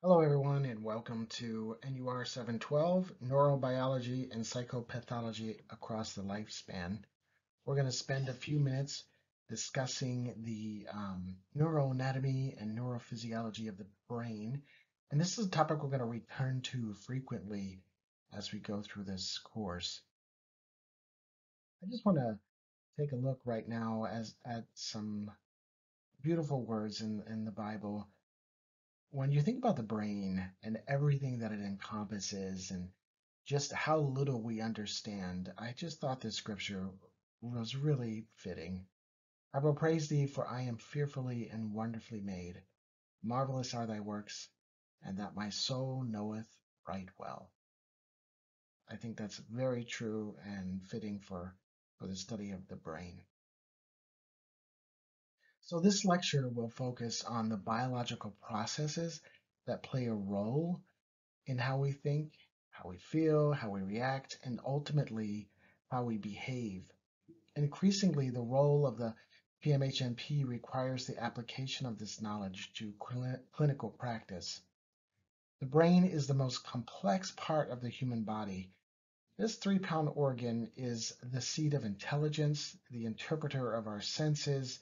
Hello, everyone, and welcome to NUR 712 Neurobiology and Psychopathology Across the Lifespan. We're going to spend a few minutes discussing the um, neuroanatomy and neurophysiology of the brain. And this is a topic we're going to return to frequently as we go through this course. I just want to take a look right now as at some beautiful words in, in the Bible when you think about the brain and everything that it encompasses and just how little we understand, I just thought this scripture was really fitting. I will praise thee, for I am fearfully and wonderfully made. Marvelous are thy works, and that my soul knoweth right well. I think that's very true and fitting for, for the study of the brain. So this lecture will focus on the biological processes that play a role in how we think, how we feel, how we react, and ultimately how we behave. Increasingly, the role of the PMHNP requires the application of this knowledge to cl clinical practice. The brain is the most complex part of the human body. This three-pound organ is the seat of intelligence, the interpreter of our senses,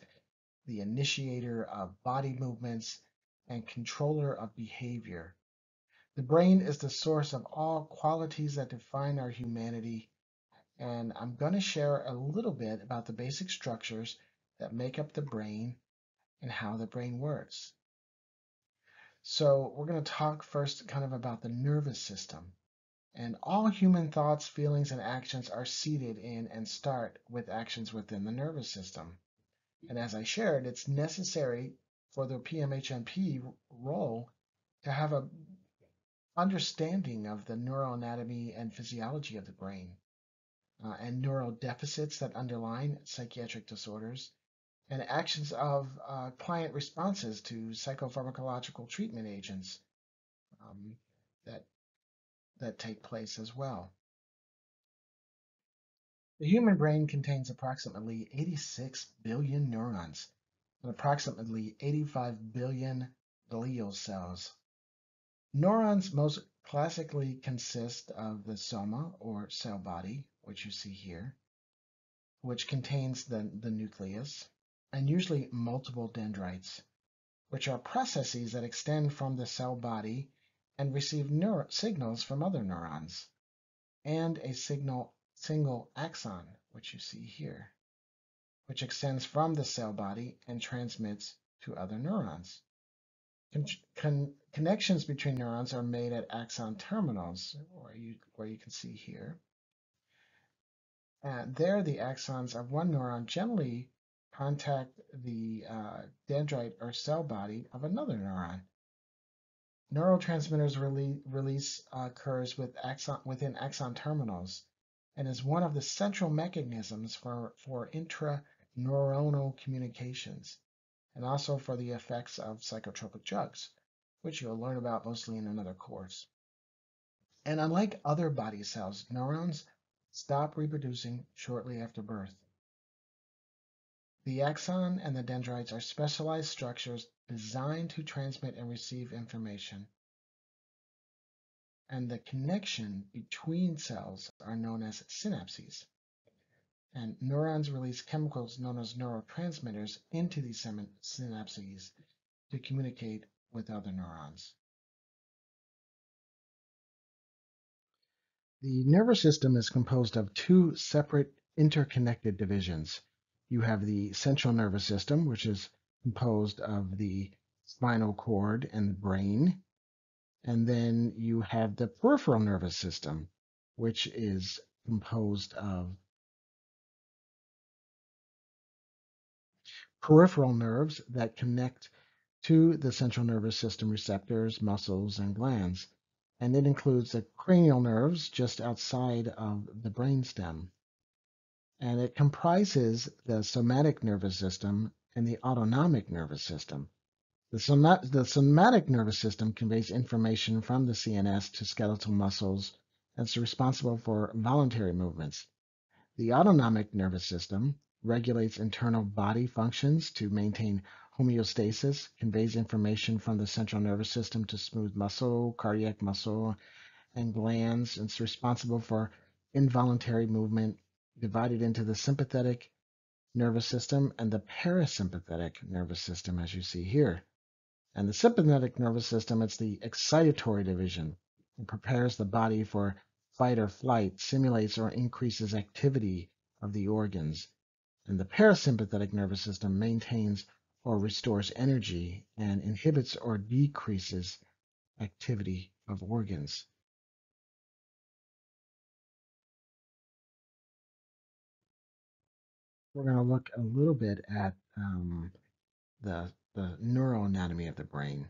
the initiator of body movements, and controller of behavior. The brain is the source of all qualities that define our humanity, and I'm going to share a little bit about the basic structures that make up the brain and how the brain works. So we're going to talk first kind of about the nervous system. And all human thoughts, feelings, and actions are seated in and start with actions within the nervous system. And as I shared, it's necessary for the PMHNP role to have a understanding of the neuroanatomy and physiology of the brain uh, and neural deficits that underline psychiatric disorders and actions of uh, client responses to psychopharmacological treatment agents um, that that take place as well. The human brain contains approximately 86 billion neurons and approximately 85 billion glial cells. Neurons most classically consist of the soma or cell body, which you see here, which contains the, the nucleus, and usually multiple dendrites, which are processes that extend from the cell body and receive signals from other neurons, and a signal single axon, which you see here, which extends from the cell body and transmits to other neurons. Con con connections between neurons are made at axon terminals, where you, where you can see here. And there, the axons of one neuron generally contact the uh, dendrite or cell body of another neuron. Neurotransmitters rele release uh, occurs with axon, within axon terminals, and is one of the central mechanisms for, for intraneuronal communications, and also for the effects of psychotropic drugs, which you'll learn about mostly in another course. And unlike other body cells, neurons stop reproducing shortly after birth. The axon and the dendrites are specialized structures designed to transmit and receive information and the connection between cells are known as synapses. And neurons release chemicals known as neurotransmitters into these synapses to communicate with other neurons. The nervous system is composed of two separate interconnected divisions. You have the central nervous system, which is composed of the spinal cord and the brain, and then you have the peripheral nervous system, which is composed of peripheral nerves that connect to the central nervous system receptors, muscles, and glands. And it includes the cranial nerves just outside of the brainstem. And it comprises the somatic nervous system and the autonomic nervous system. The, the somatic nervous system conveys information from the CNS to skeletal muscles and is responsible for voluntary movements. The autonomic nervous system regulates internal body functions to maintain homeostasis, conveys information from the central nervous system to smooth muscle, cardiac muscle, and glands. It's responsible for involuntary movement, divided into the sympathetic nervous system and the parasympathetic nervous system, as you see here. And the sympathetic nervous system, it's the excitatory division. It prepares the body for fight or flight, simulates or increases activity of the organs. And the parasympathetic nervous system maintains or restores energy and inhibits or decreases activity of organs. We're going to look a little bit at um, the, the neuroanatomy of the brain.